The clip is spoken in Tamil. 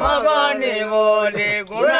மகனி ஓடி குணா